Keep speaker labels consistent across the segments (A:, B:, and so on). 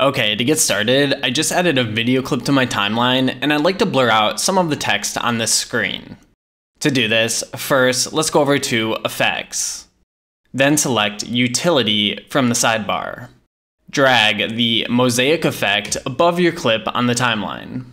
A: Okay, to get started, I just added a video clip to my timeline, and I'd like to blur out some of the text on this screen. To do this, first, let's go over to Effects. Then select Utility from the sidebar. Drag the Mosaic effect above your clip on the timeline.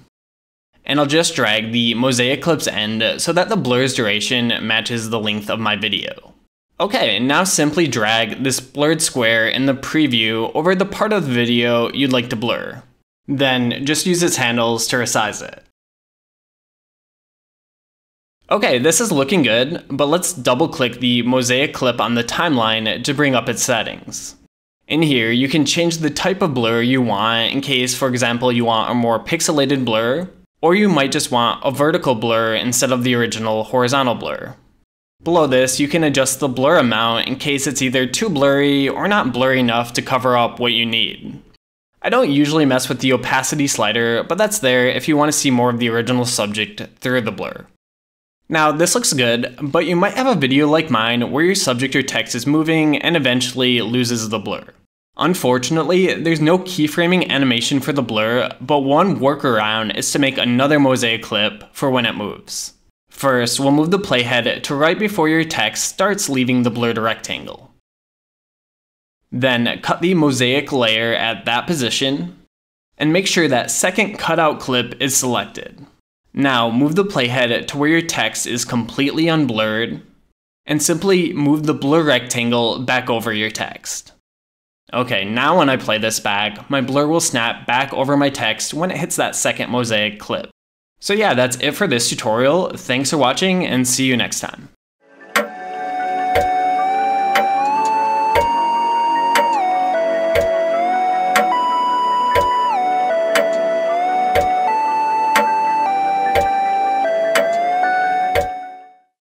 A: And I'll just drag the Mosaic clip's end so that the blur's duration matches the length of my video. Okay, now simply drag this blurred square in the preview over the part of the video you'd like to blur. Then just use its handles to resize it. Okay, this is looking good, but let's double click the mosaic clip on the timeline to bring up its settings. In here, you can change the type of blur you want in case, for example, you want a more pixelated blur, or you might just want a vertical blur instead of the original horizontal blur. Below this, you can adjust the blur amount in case it's either too blurry or not blurry enough to cover up what you need. I don't usually mess with the opacity slider, but that's there if you want to see more of the original subject through the blur. Now, this looks good, but you might have a video like mine where your subject or text is moving and eventually loses the blur. Unfortunately, there's no keyframing animation for the blur, but one workaround is to make another mosaic clip for when it moves. First, we'll move the playhead to right before your text starts leaving the blurred rectangle. Then cut the mosaic layer at that position, and make sure that second cutout clip is selected. Now move the playhead to where your text is completely unblurred, and simply move the blur rectangle back over your text. Okay, now when I play this back, my blur will snap back over my text when it hits that second mosaic clip. So yeah, that's it for this tutorial. Thanks for watching and see you next time.